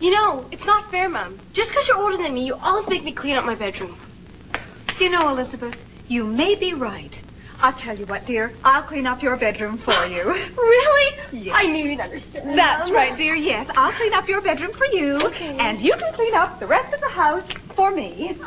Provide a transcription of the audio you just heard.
You know, it's not fair, Mom. Just because you're older than me, you always make me clean up my bedroom. You know, Elizabeth, you may be right. I'll tell you what, dear. I'll clean up your bedroom for you. Really? Yes. I knew you'd understand. That's Mom. right, dear. Yes, I'll clean up your bedroom for you. Okay. And you can clean up the rest of the house for me.